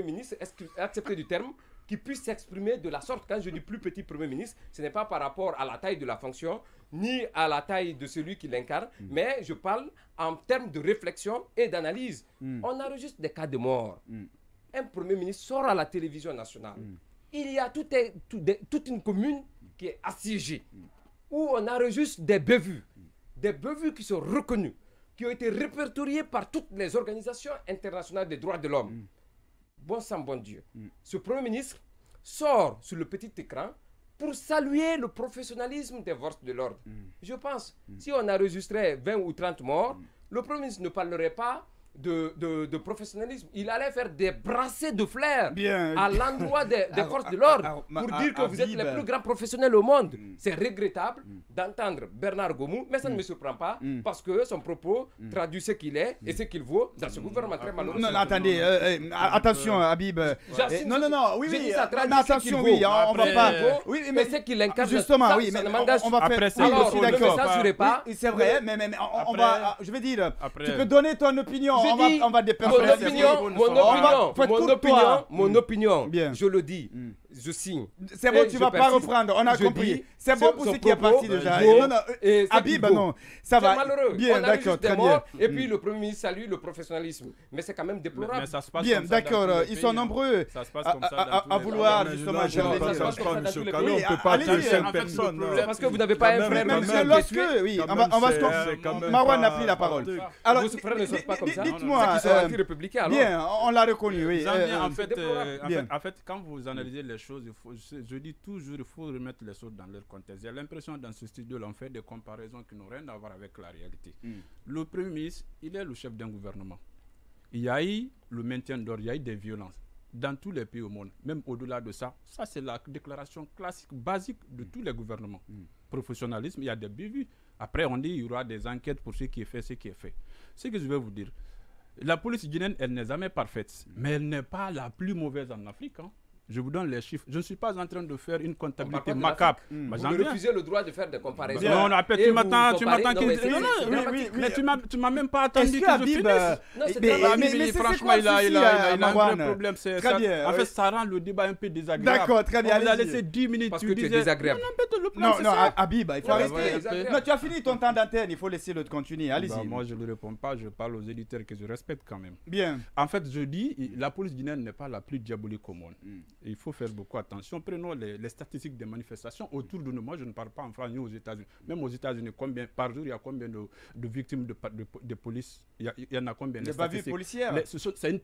Premier ministre, accepté du terme, qui puisse s'exprimer de la sorte. Quand je dis plus petit Premier ministre, ce n'est pas par rapport à la taille de la fonction, ni à la taille de celui qui l'incarne, mm. mais je parle en termes de réflexion et d'analyse. Mm. On enregistre des cas de mort. Mm. Un Premier ministre sort à la télévision nationale. Il y a tout toute une commune qui est assiégée, où on enregistre des bevus, des bevus qui sont reconnus, qui ont été répertoriés par toutes les organisations internationales des droits de l'homme. Bon sang, bon Dieu. Ce Premier ministre sort sur le petit écran pour saluer le professionnalisme des forces de l'ordre. Mm. Je pense, mm. si on enregistrait 20 ou 30 morts, mm. le Premier ministre ne parlerait pas de, de, professionnalisme. Il allait faire des brassées de flair à l'endroit des, forces de l'ordre pour dire que vous êtes les plus grands professionnels au monde. Mm. C'est regrettable mm. d'entendre Bernard Gomou, mais ça ne me mm. surprend pas parce que son propos traduit ce qu'il est et ce qu'il vaut dans ce gouvernement très malheureux. Non, non, attendez, euh, euh, attention, Habib. Euh, non, non, non, oui, oui, attention, oui, on va pas. Oui, mais c'est qu'il incarne. Justement, oui, mais on va faire. Alors, ne me pas. C'est vrai, mais on va. Je vais dire, tu peux donner ton opinion on va, on va Mon opinion, mon opinion, mon opinion, je le dis. Mm je signe. C'est bon, tu ne vas pas reprendre, on a compris. C'est bon pour ce qui est parti déjà. Non, non, euh, Habib, non, ça va. malheureux. Bien, d'accord, très bien. Et puis le Premier ministre salue le professionnalisme. Mais c'est quand même déplorable. bien, d'accord, ils sont nombreux à, vouloir justement gérer ça. Se passe ça on ne peut pas tuer personne. Parce que vous n'avez pas un frère Même lorsque, oui, on va se Marwan n'a pris la parole. Alors, vos frères ne sont pas comme ça. Dites-moi. Bien, on l'a reconnu, oui. En fait, quand vous analysez les choses, je, dis toujours, il faut remettre les choses dans leur contexte. J'ai l'impression dans ce studio, on fait des comparaisons qui n'ont rien à voir avec la réalité. Hmm. Le Premier ministre, il est le chef d'un gouvernement. Il y a eu le maintien d'ordre, il y a eu des violences dans tous les pays au monde, même au-delà de ça. Ça, c'est la déclaration classique, basique de tous les gouvernements. Hmm. Professionnalisme, il y a des bévues. Après, on dit qu'il y aura des enquêtes pour ce qui est fait, ce qui est fait. Ce que je vais vous dire, la police guinéenne, elle n'est jamais parfaite, hmm. mais elle n'est pas la plus mauvaise en Afrique. Hein. Je vous donne les chiffres. Je ne suis pas en train de faire une comptabilité macabre. Mmh. Vous refusez le droit de faire des comparaisons. Non, non, après, tu m'attends, tu m'attends qu'il Non, non, mais tu m'as même pas attendu que, je finisse. Non, c'est mais, franchement, il a, il a, il a, un vrai problème. Très bien. En fait, ça rend le débat un peu désagréable. D'accord, très bien. On a laissé 10 minutes. Parce que tu es désagréable. Non, non, Habib, il faut arrêter. Non, tu as fini ton temps d'antenne. Il faut laisser l'autre continuer. Allez-y. Moi, je ne réponds pas. Je parle aux éditeurs que je respecte quand même. Bien. En fait, je dis, la police guinéenne n'est pas la plus diabolique au monde. Il faut faire beaucoup attention. Prenons les, statistiques des manifestations autour de nous. Moi, je ne parle pas en France ni aux États-Unis. Même aux États-Unis, combien par jour il y a combien de, victimes de, de, police? Il y, en a combien Des statistiques? policières.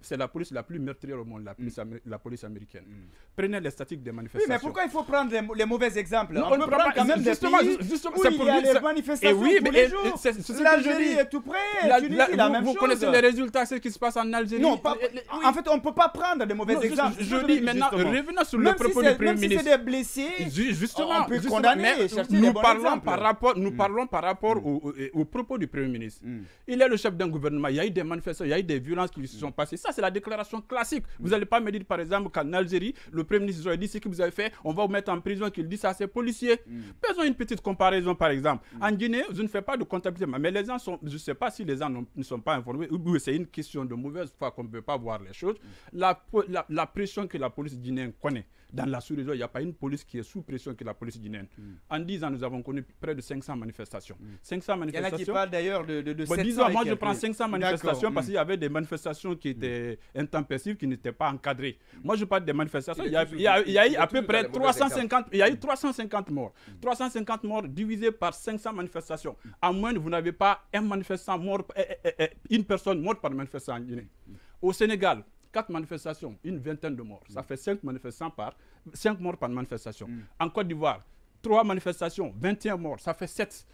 C'est la police la plus meurtrière au monde, la police, mm. la police américaine. Mm. Prenez les statistiques des manifestations. Oui, mais pourquoi il faut prendre les, mauvais exemples? On, peut prendre quand même des pays justement, où il y a les manifestations oui, tous les jours. L'Algérie est tout près. La, la, la, même vous connaissez les résultats, ce qui se passe en Algérie? Non, en fait, on ne peut pas prendre des mauvais exemples. Je, dis maintenant, revenons sur le propos du Premier ministre. Si c'est des blessés, justement, on peut condamner. Nous parlons par rapport, nous mm. parlons par rapport au propos du Premier ministre. Il est le chef d'un gouvernement. Il y a eu des manifestations il y a eu des violences qui se sont passées. Ça, c'est la déclaration classique. Vous n'allez pas me dire, par exemple, qu'en Algérie, le Premier ministre a dit ce que vous avez fait, on va vous mettre en prison, qu'il dit ça à ses policiers. Mm. Faisons une petite comparaison, par exemple. Mm. En Guinée, je ne fais pas de comptabilité, mais les gens sont, je ne sais pas si les gens ne sont pas informés, ou c'est une question de mauvaise foi qu'on ne peut pas voir les choses. Mm. La, la, la pression que la police connaît dans la sous-région, il n'y a pas une police qui est sous pression que la police guinéenne. Hmm. En 10 ans, nous avons connu près de 500 manifestations. 500 manifestations. Il y en a qui parlent d'ailleurs de, de, de bon, disons, moi, je prends 500 manifestations parce hmm. qu'il y avait des manifestations qui étaient intempestives, qui n'étaient pas encadrées. Moi, je parle des manifestations. Il y a, il y a, il y a eu à peu près 350, il y a eu 350 morts. 350 morts divisés par 500 manifestations. À moins vous n'avez pas un manifestant mort, eh, eh, eh, une personne morte par manifestant en Guinée. Au Sénégal, quatre manifestations, une vingtaine de morts. Ça fait cinq manifestants par, cinq morts par manifestation. Mm. En Côte d'Ivoire, trois manifestations, 21 morts. Ça fait sept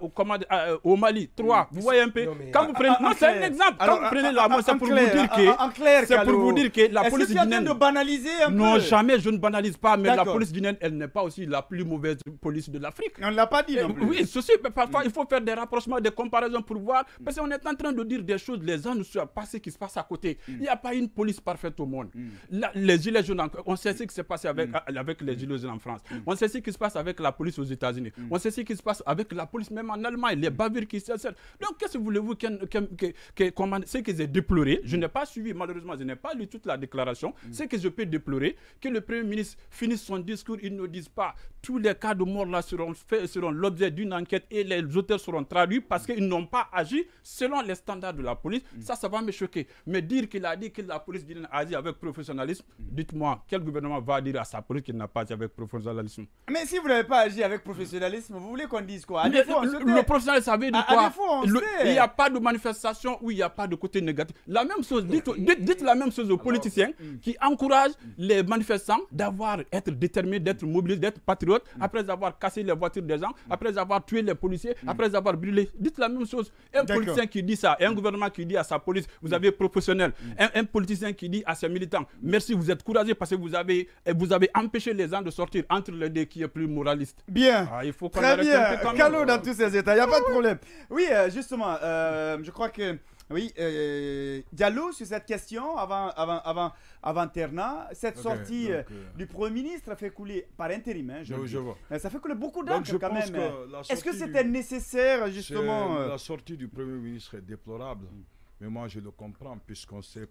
au, euh, euh, au Mali, 3. Vous voyez un peu Quand vous prenez. Non, c'est un exemple. Quand vous prenez la c'est pour vous dire que. C'est pour vous dire que la police guinéenne. de banaliser un peu? Non, jamais je ne banalise pas, mais la police guinéenne, elle n'est pas aussi la plus mauvaise police de l'Afrique. On ne l'a pas dit non plus. Oui, ceci, parfois, il faut faire des rapprochements, des comparaisons pour voir. Parce qu'on est en train de dire des choses, les gens ne savent pas ce qui se passe à côté. Mm. Il n'y a pas une police parfaite au monde. Mm. les gilets jaunes, on sait ce qui s'est passé avec, mm. avec les gilets jaunes en France. On sait ce qui se passe avec la police aux États-Unis. On sait ce qui se passe avec la police police, même en Allemagne, les bavures qui s'installent. Donc, qu'est-ce que voulez-vous ce que j'ai déploré Je n'ai pas suivi, malheureusement, je n'ai pas lu toute la déclaration. Mm. Ce que je peux déplorer, que le Premier ministre finisse son discours, il ne dise pas tous les cas de mort là seront faits, seront l'objet d'une enquête et les auteurs seront traduits parce mm. qu'ils n'ont pas agi selon les standards de la police. Mm. Ça, ça va me choquer. Mais dire qu'il a dit que la police a agi avec professionnalisme, dites-moi, quel gouvernement va dire à sa police qu'il n'a pas agi avec professionnalisme? Mais si vous n'avez pas agi avec professionnalisme, vous voulez qu'on dise quoi? Le, professionnel, ça veut dire quoi Il n'y a pas de manifestation où il n'y a pas de côté négatif. La même chose, dites, dites, la même chose aux politiciens mm. qui encouragent les manifestants d'avoir, être déterminés, d'être mobilisés, d'être patriotes, mm. après avoir cassé les voitures des gens, mm. après avoir tué les policiers, après avoir brûlé. Dites la même chose. Un politicien qui dit ça, un gouvernement qui dit à sa police, vous avez professionnel. Un, politicien qui dit à ses militants, merci, vous êtes courageux parce que vous avez, vous avez empêché les gens de sortir entre les deux qui est plus moraliste. Bien. Ah, il faut Très bien. Calot dans tous ces états, il n'y a pas de problème. Oui, euh, justement, euh, je crois que oui, euh, Diallo, sur cette question, avant, avant, avant, avant Terna, cette sortie euh, du Premier ministre a fait couler, par intérim, hein, je, je vois. ça fait couler beaucoup d'encre quand même. Est-ce que c'était nécessaire, justement La sortie du Premier ministre est déplorable, mais moi je le comprends, puisqu'on sait